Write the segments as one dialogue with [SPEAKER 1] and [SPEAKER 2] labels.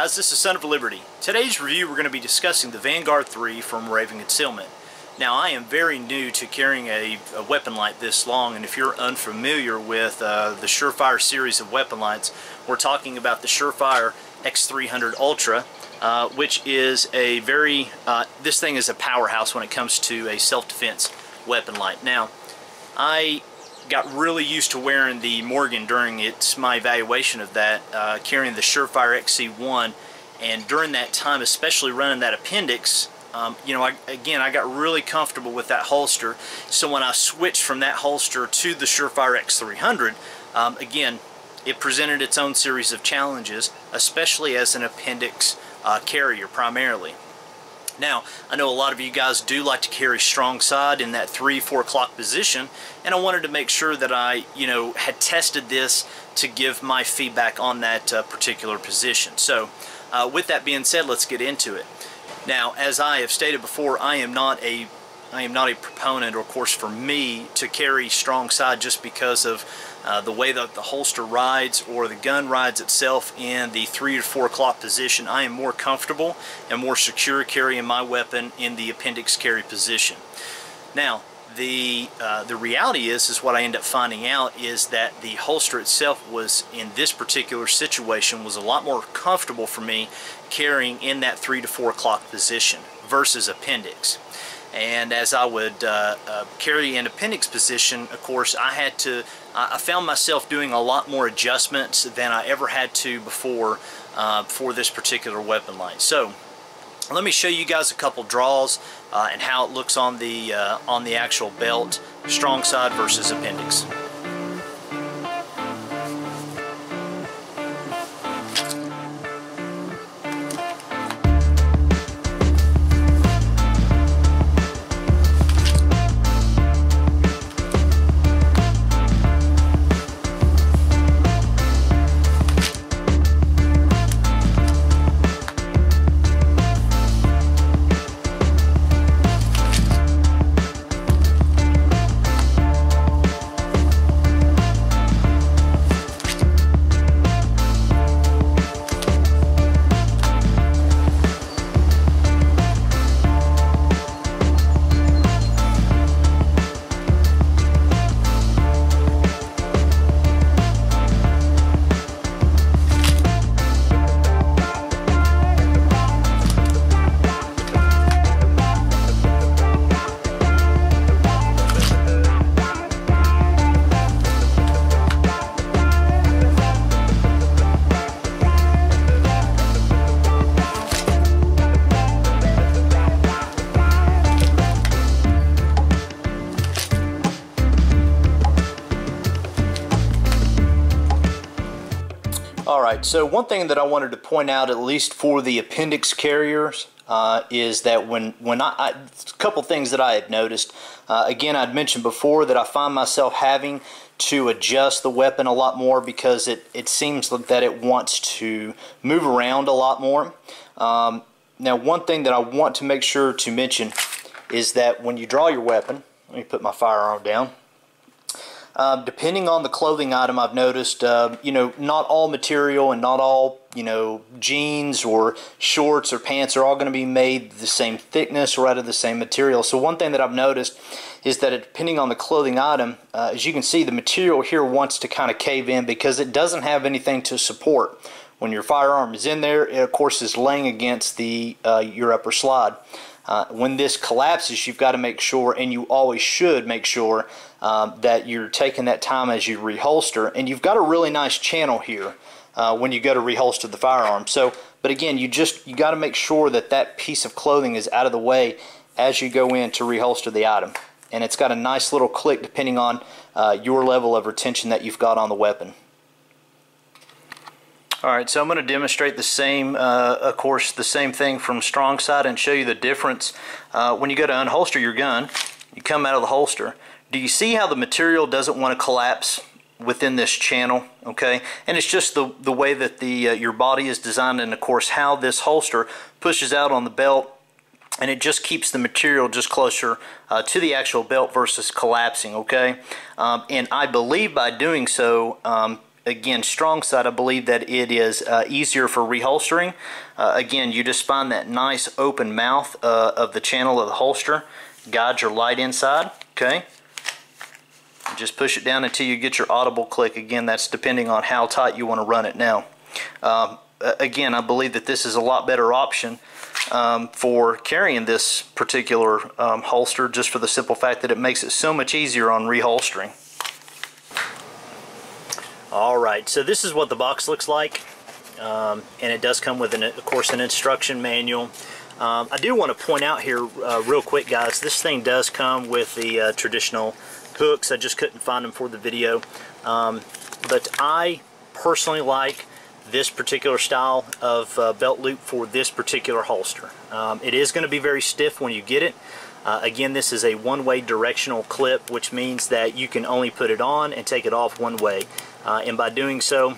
[SPEAKER 1] guys, this is Son of Liberty. Today's review we're going to be discussing the Vanguard 3 from Raven Concealment. Now I am very new to carrying a, a weapon light this long and if you're unfamiliar with uh, the Surefire series of weapon lights, we're talking about the Surefire X300 Ultra uh, which is a very, uh, this thing is a powerhouse when it comes to a self-defense weapon light. Now I got really used to wearing the Morrigan during its my evaluation of that, uh, carrying the Surefire XC1, and during that time, especially running that appendix, um, you know, I, again, I got really comfortable with that holster. So when I switched from that holster to the Surefire X300, um, again, it presented its own series of challenges, especially as an appendix uh, carrier primarily. Now, I know a lot of you guys do like to carry strong side in that 3, 4 o'clock position, and I wanted to make sure that I, you know, had tested this to give my feedback on that uh, particular position. So, uh, with that being said, let's get into it. Now, as I have stated before, I am not a I am not a proponent, or of course for me, to carry strong side just because of uh, the way that the holster rides or the gun rides itself in the 3 to 4 o'clock position. I am more comfortable and more secure carrying my weapon in the appendix carry position. Now, the uh, the reality is is what I end up finding out is that the holster itself was in this particular situation was a lot more comfortable for me carrying in that three to four o'clock position versus appendix and as I would uh, uh, carry in appendix position of course I had to I found myself doing a lot more adjustments than I ever had to before uh, for this particular weapon light. So let me show you guys a couple draws uh, and how it looks on the uh, on the actual belt strong side versus appendix All right, so one thing that I wanted to point out, at least for the appendix carriers, uh, is that when, when I, I, a couple things that I had noticed. Uh, again, I'd mentioned before that I find myself having to adjust the weapon a lot more because it, it seems that it wants to move around a lot more. Um, now, one thing that I want to make sure to mention is that when you draw your weapon, let me put my firearm down. Uh, depending on the clothing item, I've noticed, uh, you know, not all material and not all, you know, jeans or shorts or pants are all going to be made the same thickness or out of the same material. So one thing that I've noticed is that depending on the clothing item, uh, as you can see, the material here wants to kind of cave in because it doesn't have anything to support. When your firearm is in there, it of course is laying against the uh, your upper slide. Uh, when this collapses, you've got to make sure, and you always should make sure, um, that you're taking that time as you reholster. And you've got a really nice channel here uh, when you go to reholster the firearm. So, but again, you just you got to make sure that that piece of clothing is out of the way as you go in to reholster the item. And it's got a nice little click depending on uh, your level of retention that you've got on the weapon. Alright, so I'm going to demonstrate the same, uh, of course, the same thing from strong side and show you the difference. Uh, when you go to unholster your gun, you come out of the holster. Do you see how the material doesn't want to collapse within this channel? Okay, and it's just the, the way that the uh, your body is designed and, of course, how this holster pushes out on the belt and it just keeps the material just closer uh, to the actual belt versus collapsing okay um, and I believe by doing so um, again, strong side, I believe that it is uh, easier for reholstering. Uh, again, you just find that nice open mouth uh, of the channel of the holster, guide your light inside, okay? Just push it down until you get your audible click. Again, that's depending on how tight you want to run it now. Um, again, I believe that this is a lot better option um, for carrying this particular um, holster just for the simple fact that it makes it so much easier on reholstering. Alright, so this is what the box looks like. Um, and it does come with, an, of course, an instruction manual. Um, I do want to point out here uh, real quick, guys, this thing does come with the uh, traditional hooks. I just couldn't find them for the video. Um, but I personally like this particular style of uh, belt loop for this particular holster. Um, it is going to be very stiff when you get it. Uh, again, this is a one-way directional clip, which means that you can only put it on and take it off one way. Uh, and by doing so,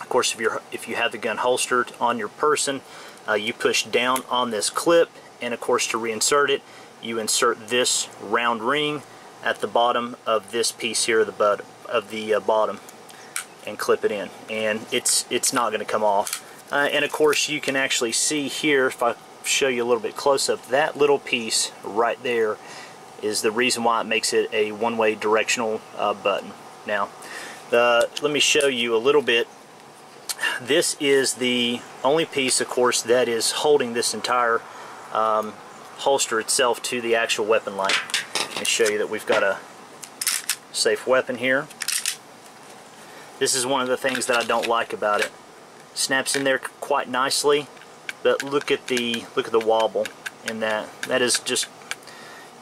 [SPEAKER 1] of course, if, you're, if you have the gun holstered on your person, uh, you push down on this clip, and of course, to reinsert it, you insert this round ring at the bottom of this piece here of the, butt, of the uh, bottom and clip it in. And it's it's not going to come off. Uh, and of course you can actually see here if I show you a little bit close up that little piece right there is the reason why it makes it a one-way directional uh, button. Now the, let me show you a little bit this is the only piece of course that is holding this entire um, holster itself to the actual weapon light let me show you that we've got a safe weapon here this is one of the things that I don't like about it. Snaps in there quite nicely, but look at the look at the wobble in that. That is just,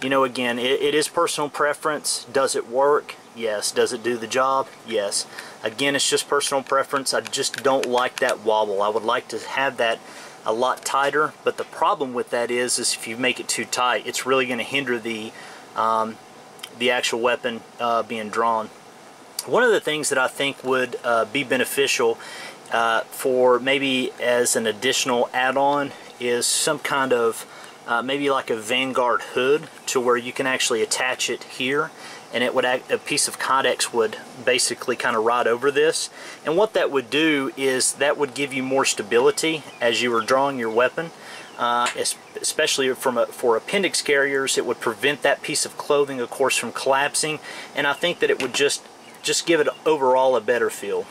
[SPEAKER 1] you know, again, it, it is personal preference. Does it work? Yes. Does it do the job? Yes. Again, it's just personal preference. I just don't like that wobble. I would like to have that a lot tighter, but the problem with that is, is if you make it too tight, it's really going to hinder the um, the actual weapon uh, being drawn. One of the things that I think would uh, be beneficial uh, for maybe as an additional add-on is some kind of uh, maybe like a Vanguard hood to where you can actually attach it here and it would act, a piece of Kydex would basically kind of ride over this and what that would do is that would give you more stability as you were drawing your weapon uh, especially from a, for appendix carriers it would prevent that piece of clothing of course from collapsing and I think that it would just just give it overall a better feel.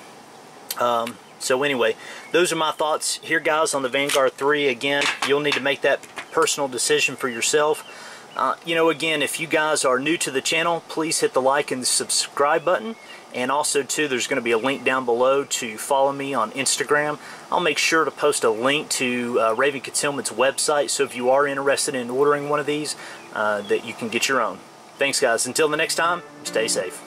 [SPEAKER 1] Um, so anyway, those are my thoughts here guys on the Vanguard 3. Again, you'll need to make that personal decision for yourself. Uh, you know, again, if you guys are new to the channel, please hit the like and subscribe button. And also, too, there's going to be a link down below to follow me on Instagram. I'll make sure to post a link to uh, Raven Concealment's website, so if you are interested in ordering one of these, uh, that you can get your own. Thanks, guys. Until the next time, stay safe.